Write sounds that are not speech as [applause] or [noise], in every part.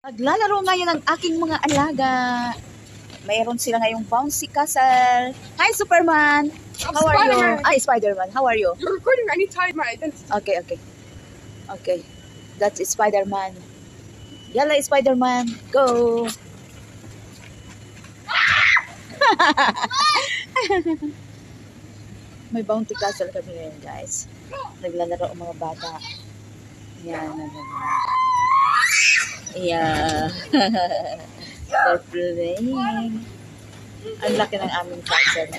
Naglalaro ngayon ang aking mga alaga. Mayroon sila ngayong bouncy castle. Hi, Superman! I'm How are you? Spider-Man. Ay, Spider-Man. How are you? You're recording. I need to hide my identity. Okay, okay. Okay. That's Spider-Man. Yalla, Spider-Man. Go! [laughs] May bounty castle kami ngayon, guys. Naglalaro ang mga bata. Yan. Yeah. [laughs] They're playing. Ang laki ng aming castle.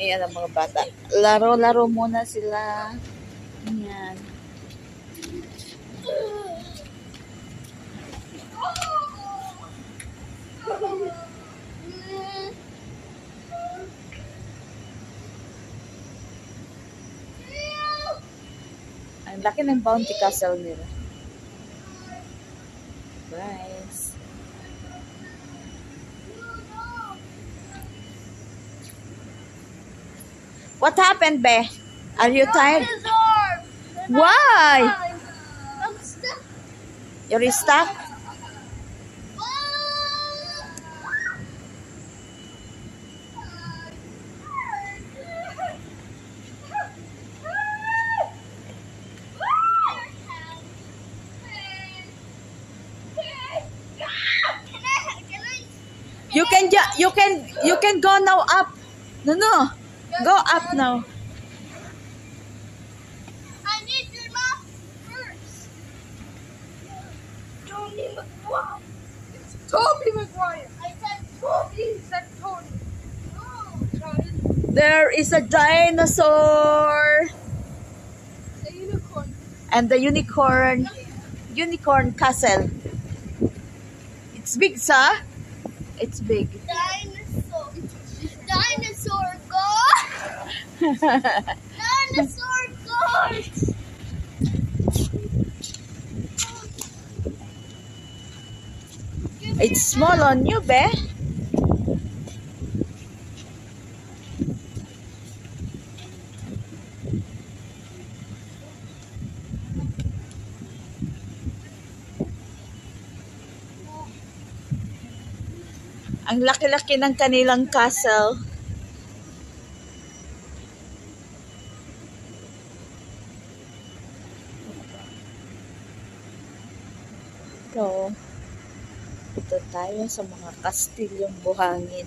Ayan ang mga bata. Laro-laro muna sila. Ayan. Ang laki ng bounty castle nila. Guys. What happened, Be? Are you tired? Why? I'm stuck. You're stuck? Go now up. No no. Go up now. I need your map first. Tony McGuire. Toby Maguire. I said Toby. He said Tony. no. There is a dinosaur The unicorn. and the unicorn unicorn castle. It's big, sir. It's big. Dinosaur guard. It's small on you, be. Ang laki-laki ng kanilang castle. Tayo sa mga kastilyong buhangin.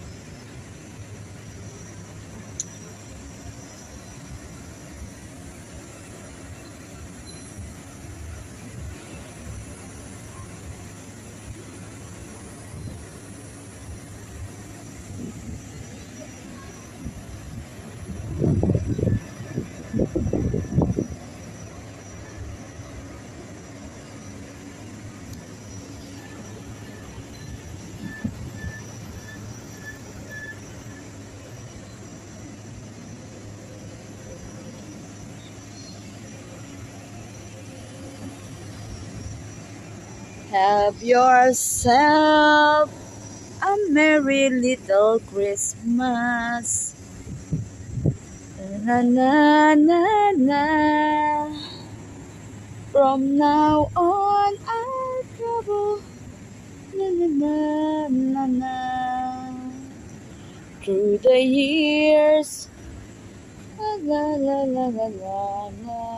Have yourself a merry little Christmas. Na na na na. From now on, our trouble. Na na na na na. Through the years. La la la la la la.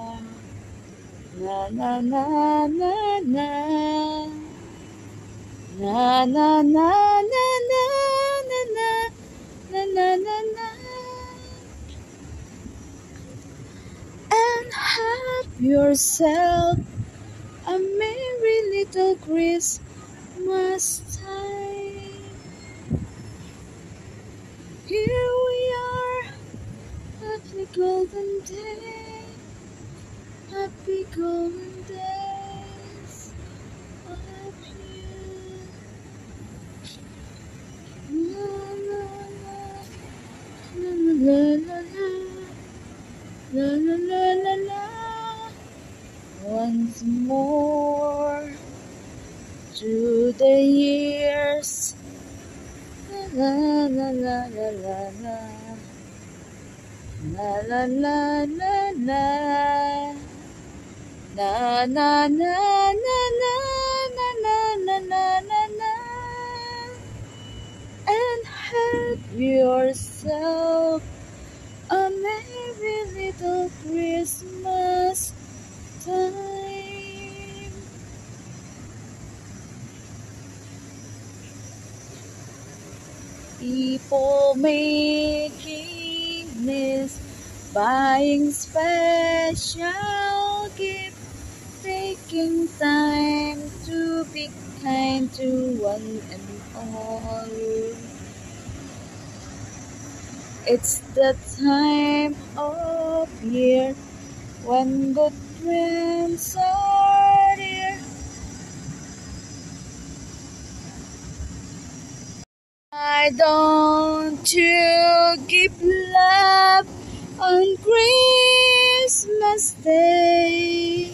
Na na na na na. Na na na na na na na na na and have yourself a merry little Christmas time. Here we are, happy golden day, happy golden days of you. La la la la la la la la la Once more through the years. La la la la la la la la la la la Na na na na na na na na na na. And have yourself a merry little Christmas time. People making this, buying special gift, taking time to be kind to one and all. It's the time of year when good friends are dear. Why don't you give love on Christmas Day?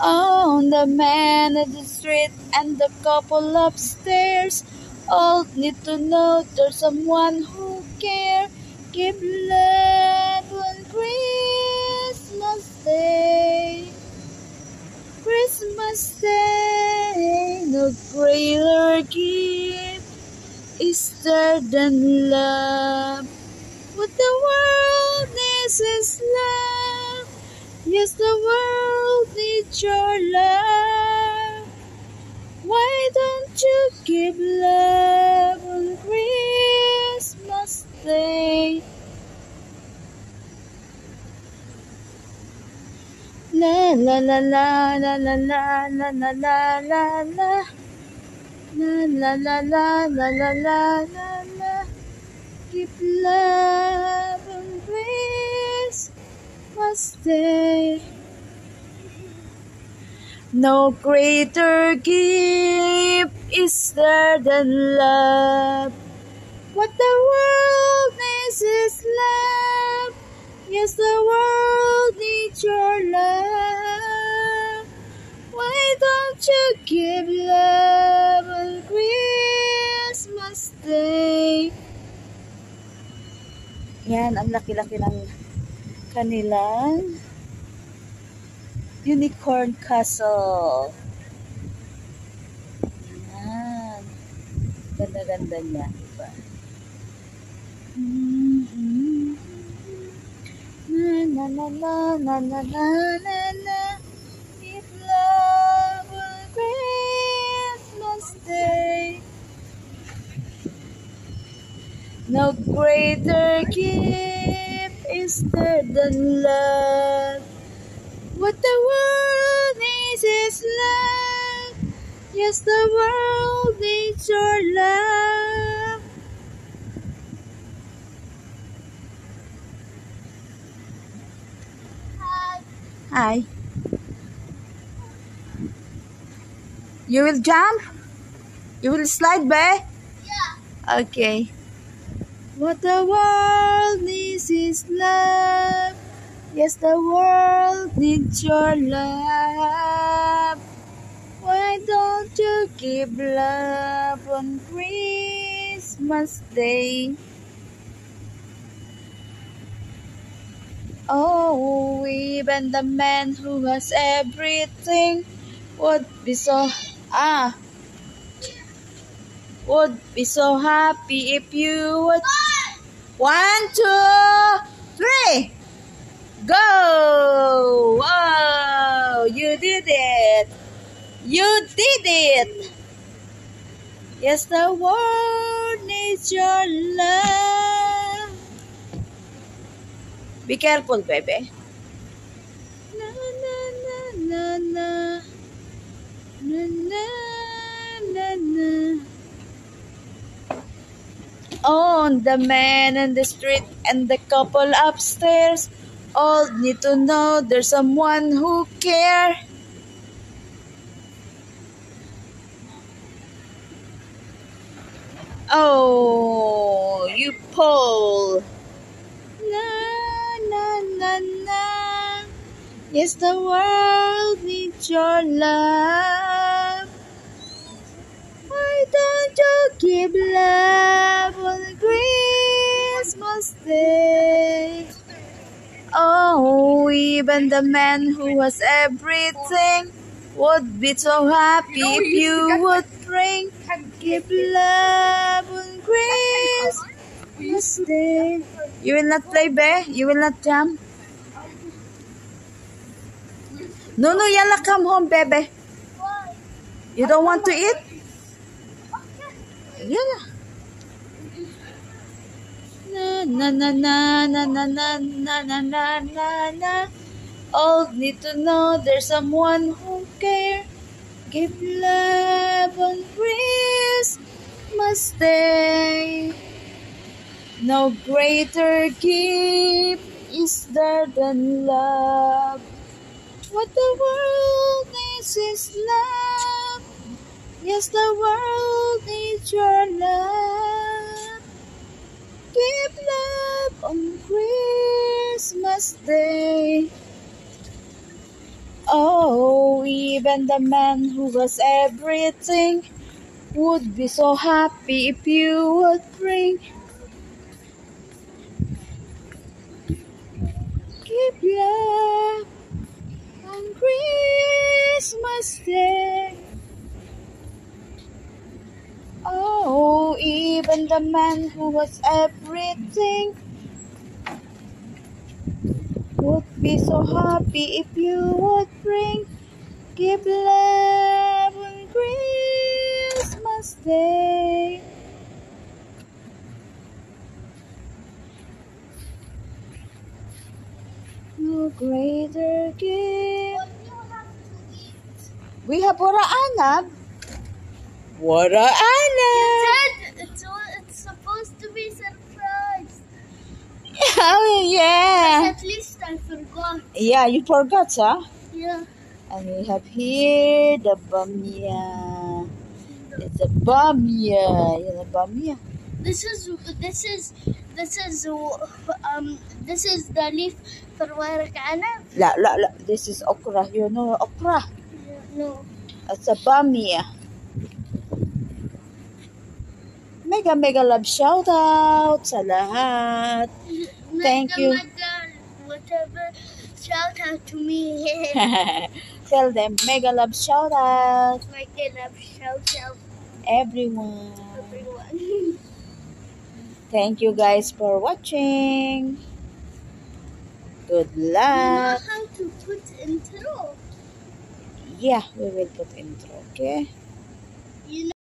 On the man in the street and the couple upstairs all need to know there's someone who care. Give love on Christmas Day. Christmas Day, no greater gift is there than love. What the world needs is love. Yes, the world needs your love. Why don't you give love on Christmas Day? La la la la la la la la la la la la La la la la la la la la Give love No greater gift is there than love. What the world needs is love. Yes, the world needs your love. Why don't you give love on Christmas Day? Yan, ang laki-laki kanilang Unicorn Castle. Yan. Ganda-ganda niya. Diba? Mhm. Na na na na na na na na Give love on Christmas Day No greater gift is there than love What the world needs is love Yes, the world needs your love Hi. Hi. You will jump? You will slide, babe? Yeah. Okay. What the world needs is love. Yes, the world needs your love. Why don't you give love on Christmas Day? Oh, even the man who has everything would be so ah would be so happy if you would. One, two, three. Go! Wow! You did it! You did it! Yes, the world needs your love. Be careful, baby. Na na na na na na na na. On the man in the street and the couple upstairs all need to know there's someone who care. Oh, you pull. Na na na na. Yes, the world needs your love? Why give love on Christmas Day? Oh, even the man who has everything would be so happy if we used to you would bring give love on Christmas Day. You will not play, Be? You will not jump? No, no, Yala, come home, baby. You don't want to eat? Yala. Na na na na na na na na na na na na. All need to know there's someone who care. Give love on Christmas Day. No greater gift is there than love. What the world needs is love. Yes, the world your love. Give love on Christmas Day. Oh, even the man who has everything would be so happy if you would bring. Give love on Christmas Day. Oh, even the man who was everything would be so happy if you would bring give love on Christmas Day. No greater gift. What you have to eat? We have Wara Anab. Wara You Anab. said it's, it's supposed to be surprise. Oh, yeah. At least I forgot. Yeah, you forgot, huh? Yeah. And we have here the bamia. It's a bamia. Yeah, the bamia. This is this is this is um this is the leaf for ورق عنب. La, la, la. This is okra. You know okra. No. It's a bamia. Mega, mega love shout out sa lahat. Thank Mega, you. Mega, whatever. Shout out to me. [laughs] Tell them mega love shout out. Mega love shout out Everyone. everyone. [laughs] Thank you guys for watching. Good you know luck. how to put intro. Yeah, we will put intro, okay? You know